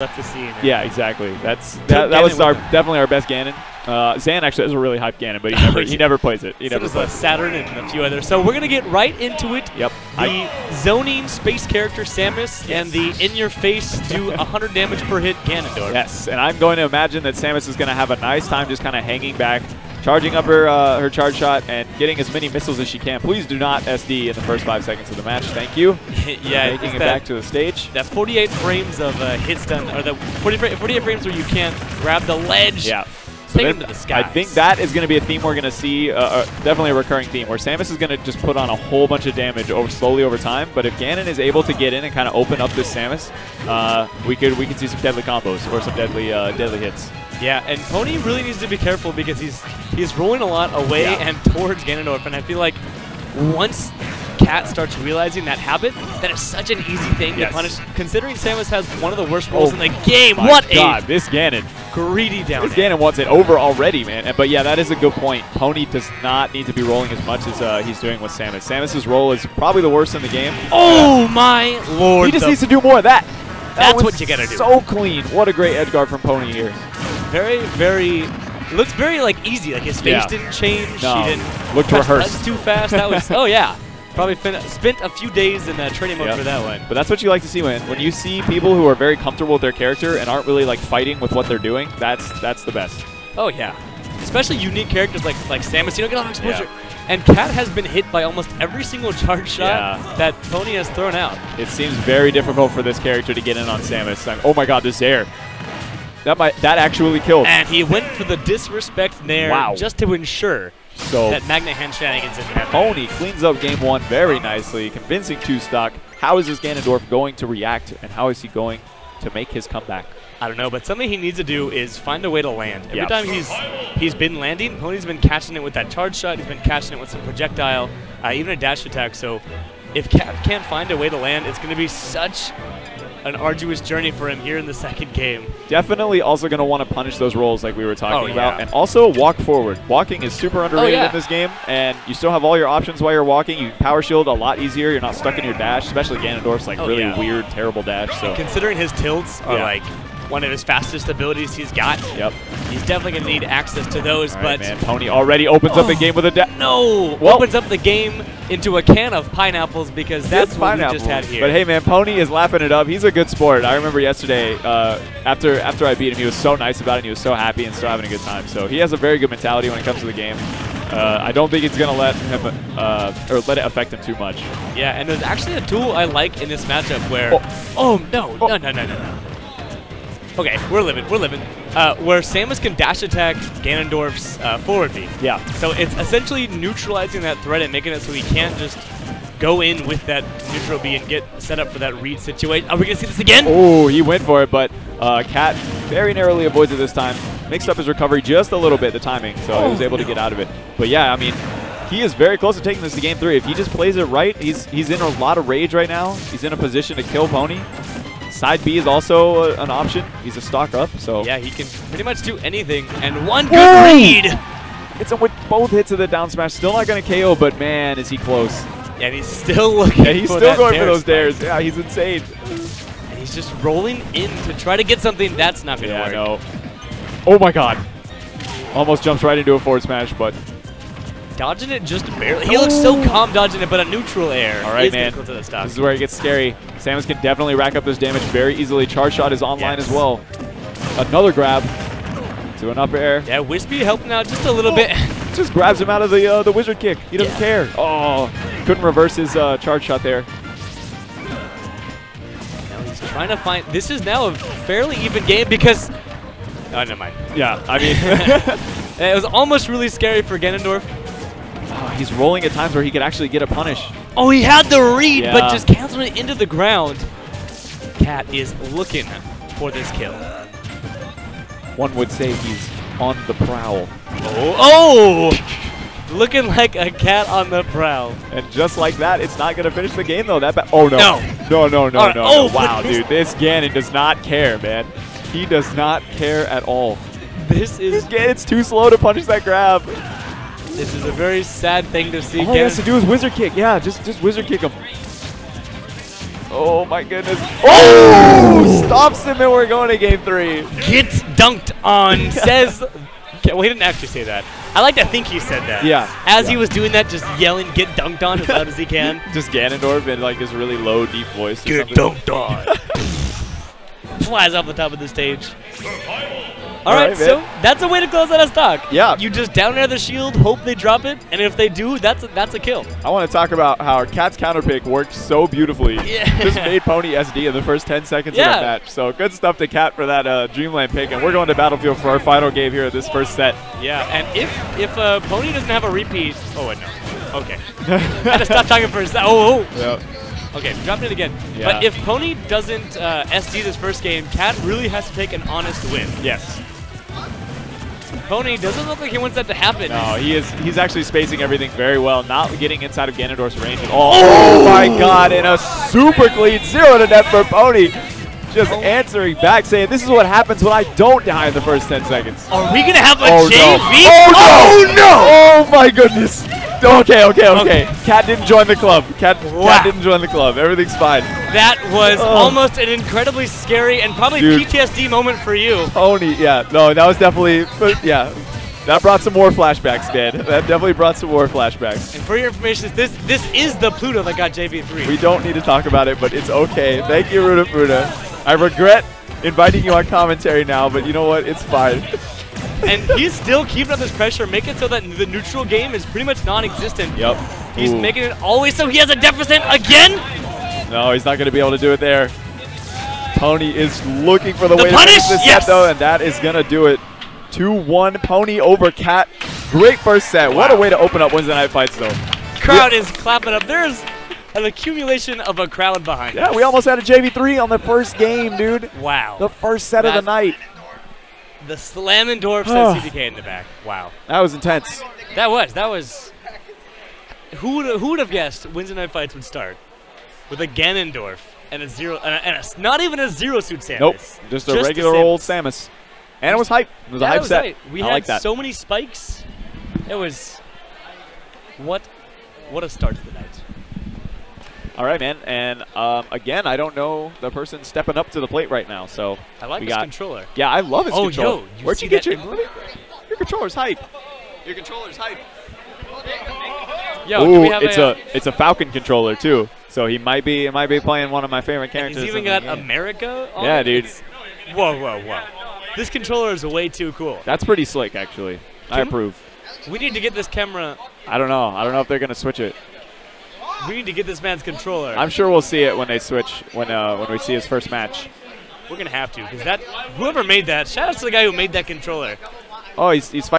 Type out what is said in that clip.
left to see. now. Yeah, exactly. That's that, that was our definitely our best Ganon. Uh, Zan actually has a really hype Ganon, but he never he never plays it. He So never plays uh. Saturn and a few others. So we're gonna get right into it. Yep. The I- zoning space character Samus and the in-your-face do 100 damage per hit Ganondorf. Yes, and I'm going to imagine that Samus is going to have a nice time just kind of hanging back, charging up her uh, her charge shot, and getting as many missiles as she can. Please do not SD in the first five seconds of the match. Thank you. yeah, Making it that, back to the stage. that 48 frames of uh, hitstun, or the 40, 48 frames where you can't grab the ledge. Yeah. Take then the. I think that is going to be a theme we're going to see, uh, uh, definitely a recurring theme, where Samus is going to just put on a whole bunch of damage over slowly over time. But if Ganon is able to get in and kind of open up this Samus, uh, we could we could see some deadly combos or some deadly uh, deadly hits. Yeah, and Pony really needs to be careful because he's he's rolling a lot away Yeah. and towards Ganondorf, and I feel like once Cat starts realizing that habit, that is such an easy thing Yes. to punish. Considering Samus has one of the worst rolls Oh in the game, what God, a this Ganon. Greedy down. Ganon wants it over already, man. But yeah, that is a good point. Pony does not need to be rolling as much as uh, he's doing with Samus. Samus's roll is probably the worst in the game. Oh my lord! he just needs to do more of that. That That's was what you gotta do. So clean. What a great edge guard from Pony here. very, very looks very like easy. Like his face Yeah. didn't change. No. He didn't Looked rehearsed. too fast. That was oh yeah. Probably fin- spent a few days in uh, training mode Yep. for that one. But that's what you like to see when when you see people who are very comfortable with their character and aren't really like fighting with what they're doing. That's that's the best. Oh yeah, especially unique characters like like Samus. You don't get a lot of exposure. And Cat has been hit by almost every single charge shot Yeah. that Pony has thrown out. It seems very difficult for this character to get in on Samus. Like, oh my God, this air. That might that actually killed. And he went for the disrespect nair Wow. just to ensure So that Magnet Hand shenanigans didn't happen. Pony cleans up game one very nicely, convincing two stock. How is this Ganondorf going to react, and how is he going to make his comeback? I don't know, but something he needs to do is find a way to land. Every Yeah. time he's he's been landing, Pony's been catching it with that charge shot. He's been catching it with some projectile, uh, even a dash attack. So if Cat can't find a way to land, it's going to be such an arduous journey for him here in the second game. Definitely also going to want to punish those rolls like we were talking Oh, about. yeah. And also walk forward. Walking is super oh, underrated yeah. in this game, and you still have all your options while you're walking. You power shield a lot easier. You're not stuck in your dash, especially Ganondorf's like Oh, really yeah. weird, terrible dash. So Considering his tilts are Yeah. like one of his fastest abilities he's got, Yep. he's definitely going to need access to those. Right, but man, Pony already opens up the Oh. game with a no, Well- opens up the game into a can of pineapples because that's what we just had here. But hey, man, Pony is laughing it up. He's a good sport. I remember yesterday uh, after after I beat him, he was so nice about it. and He was so happy and still having a good time. So he has a very good mentality when it comes to the game. Uh, I don't think it's gonna let him uh, or let it affect him too much. Yeah, and there's actually a tool I like in this matchup where. Oh. Oh, no, Oh. no, no, no, no, no. Okay, we're living, we're living. Uh, where Samus can dash attack Ganondorf's uh, forward B. Yeah. So it's essentially neutralizing that threat and making it so he can't just go in with that neutral B and get set up for that read situation. Are we gonna see this again? Oh, he went for it, but uh, Cat very narrowly avoids it this time. Mixed up his recovery just a little bit, the timing, so he was Oh, able to get out of it. But yeah, I mean, he is very close to taking this to game three. If he just plays it right, he's he's in a lot of rage right now. He's in a position to kill Pony. Side B is also a, an option. He's a stock up, so Yeah, he can pretty much do anything. And one good Whoa! read. it's a, with both hits of the down smash. Still not going to KO, but man, is he close. Yeah, and he's still looking. Yeah, he's still going for those spike. dares. Yeah, he's insane. And he's just rolling in to try to get something that's not gonna Yeah, work. I know. Oh my god. Almost jumps right into a forward smash, but Dodging it just barely. He looks so Oh. calm dodging it, but a neutral air. All right, man. To the stock. This is where it gets scary. Samus can definitely rack up this damage very easily. Charge shot is online Yes. as well. Another grab to an upper air. yeah, Whispy helping out just a little bit. Just grabs him out of the uh, the wizard kick. He doesn't Yeah. care. Oh, couldn't reverse his uh, charge shot there. now he's trying to find. This is now a fairly even game because. Oh, never mind. Yeah, I mean, It was almost really scary for Ganondorf. He's rolling at times where he could actually get a punish. Oh, he had the read, Yeah. but just canceled it into the ground. Cat is looking for this kill. One would say he's on the prowl. Oh, oh! Looking like a cat on the prowl. And just like that, it's not going to finish the game, though. That Oh, no. No. No, no, no, right. no. Oh, no. Wow, dude. This Ganon does not care, man. He does not care at all. This This is Ganon's too slow to punish that grab. This is a very sad thing to see. All he has to do is wizard kick. Yeah, just just wizard kick him. Oh my goodness. Oh! Stops him and we're going to game three. Gets dunked on, says. Okay, well, he didn't actually say that. I like to think he said that. Yeah. As he was doing that, just yelling, get dunked on as loud as he can. Just Ganondorf in like his really low, deep voice. or Get something. dunked on. Flies off the top of the stage. All right, right, so that's a way to close out a stock. Yeah. You just down air the shield, hope they drop it, and if they do, that's a, that's a kill. I want to talk about how Cat's counter pick worked so beautifully. Yeah. Just made Pony SD in the first 10 seconds Yeah. of the match. So good stuff to Cat for that uh, Dreamland pick. And we're going to Battlefield for our final game here of this first set. Yeah, and if if uh, Pony doesn't have a repeat, oh wait, no, okay, I had to stop talking for a second. Oh, oh. Yep. Okay, dropped it again. Yeah. But if Pony doesn't uh, SD this first game, Cat really has to take an honest win. Yes. Pony doesn't look like he wants that to happen. No, he is. He's actually spacing everything very well, not getting inside of Ganondorf's range at all. Oh! oh, my God! And a super clean zero to net for Pony. Just Oh. answering back, saying, "This is what happens when I don't die in the first 10 seconds." Are we gonna have a Oh JV? Oh, no! Oh no! Oh my goodness! Okay, okay, okay. Cat didn't join the club. Cat, Wow. Cat didn't join the club. Everything's fine. That was Oh. almost an incredibly scary and probably Dude. PTSD moment for you. Pony, yeah, no, that was definitely, yeah, that brought some more flashbacks, Dan. That definitely brought some more flashbacks. And for your information, this this is the Pluto that got JV3. We don't need to talk about it, but it's okay. Thank you, Ruda Fruda. I regret inviting you on commentary now, but you know what? It's fine. and he's still keeping up this pressure, making it so that the neutral game is pretty much non-existent. Yep. He's Ooh. making it always so he has a deficit again. No, he's not going to be able to do it there. Pony is looking for the, The way punish! to finish this Yes! set, though, and that is going to do it. 2-1 Pony over Cat. Great first set. What a way to open up Wednesday Night Fights, though. Crowd is clapping up. There's an accumulation of a crowd behind Yeah, us. we almost had a JV3 on the first game, dude. Wow. The first set of the night. The slamming Slammendorf says oh. CDK in the back. Wow. That was intense. That was that was. Who would who would have guessed Wednesday night fights would start with a Ganondorf and a zero and a, and a s- not even a zero suit Samus. Nope, just a Just regular Samus. old Samus. And it was hype. It was a Yeah, hype was set. right. We I had like that. so many spikes. It was what what a start to the night. All right, man. And um, again, I don't know the person stepping up to the plate right now. So I like we this got, controller. Yeah, I love his Oh, controller. yo, you Where'd you get your emblem? your controller's hype? Your controller's hype. Yo, Ooh, can we have it's a, a it's a Falcon controller too. So he might be he might be playing one of my favorite and characters. he's even got. America. On Yeah, dude. It's- Whoa, whoa, whoa! This controller is way too cool. That's pretty slick, actually. I approve. We need to get this camera. I don't know. I don't know if they're gonna switch it. We need to get this man's controller. I'm sure we'll see it when they switch when uh, when we see his first match. We're gonna have to because that whoever made that. Shout out to the guy who made that controller. Oh, he's he's